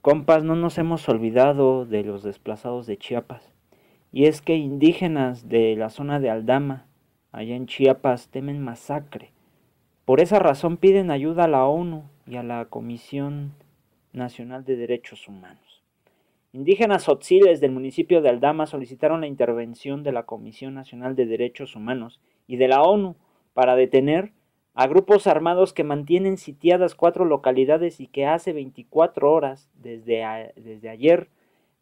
Compas, no nos hemos olvidado de los desplazados de Chiapas. Y es que indígenas de la zona de Aldama, allá en Chiapas, temen masacre. Por esa razón piden ayuda a la ONU y a la Comisión Nacional de Derechos Humanos. Indígenas otziles del municipio de Aldama solicitaron la intervención de la Comisión Nacional de Derechos Humanos y de la ONU para detener a grupos armados que mantienen sitiadas cuatro localidades y que hace 24 horas, desde, desde ayer,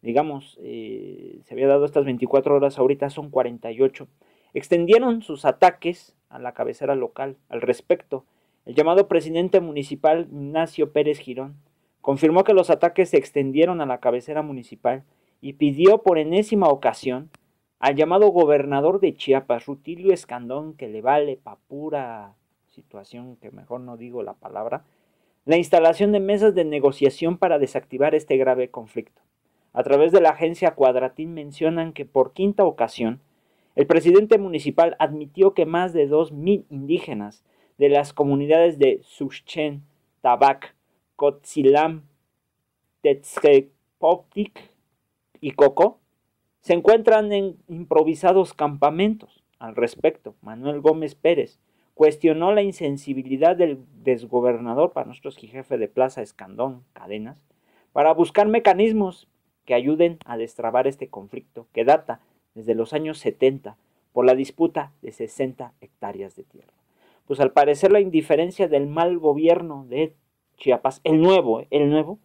digamos, eh, se había dado estas 24 horas, ahorita son 48, extendieron sus ataques a la cabecera local. Al respecto, el llamado presidente municipal Ignacio Pérez Girón confirmó que los ataques se extendieron a la cabecera municipal y pidió por enésima ocasión al llamado gobernador de Chiapas, Rutilio Escandón, que le vale papura situación que mejor no digo la palabra, la instalación de mesas de negociación para desactivar este grave conflicto. A través de la agencia Cuadratín mencionan que por quinta ocasión, el presidente municipal admitió que más de 2.000 indígenas de las comunidades de Suchen, Tabac, Kotzilam, Tetzkepoptik y Coco se encuentran en improvisados campamentos. Al respecto, Manuel Gómez Pérez, cuestionó la insensibilidad del desgobernador para nuestro jefe de plaza Escandón Cadenas para buscar mecanismos que ayuden a destrabar este conflicto que data desde los años 70 por la disputa de 60 hectáreas de tierra. Pues al parecer la indiferencia del mal gobierno de Chiapas, el nuevo, el nuevo,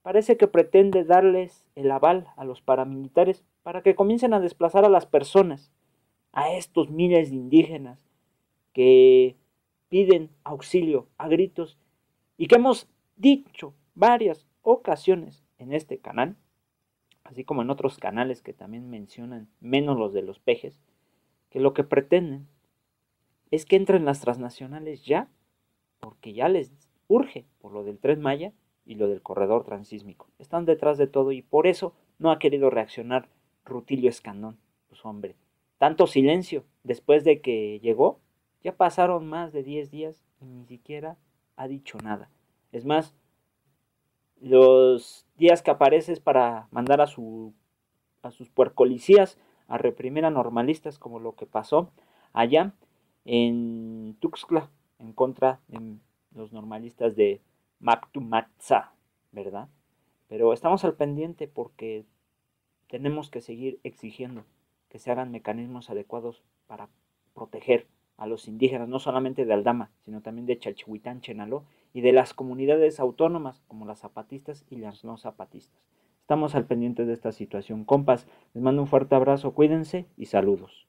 parece que pretende darles el aval a los paramilitares para que comiencen a desplazar a las personas, a estos miles de indígenas que piden auxilio a gritos y que hemos dicho varias ocasiones en este canal, así como en otros canales que también mencionan, menos los de los pejes, que lo que pretenden es que entren las transnacionales ya, porque ya les urge por lo del tren Maya y lo del corredor transísmico. Están detrás de todo y por eso no ha querido reaccionar Rutilio Escandón, pues hombre. Tanto silencio después de que llegó ya pasaron más de 10 días y ni siquiera ha dicho nada. Es más, los días que apareces para mandar a, su, a sus puercolicías a reprimir a normalistas como lo que pasó allá en Tuxtla en contra de los normalistas de Mactumatza, ¿verdad? Pero estamos al pendiente porque tenemos que seguir exigiendo que se hagan mecanismos adecuados para proteger a los indígenas, no solamente de Aldama, sino también de Chalchihuitán, Chenaló, y de las comunidades autónomas como las zapatistas y las no zapatistas. Estamos al pendiente de esta situación. Compas, les mando un fuerte abrazo, cuídense y saludos.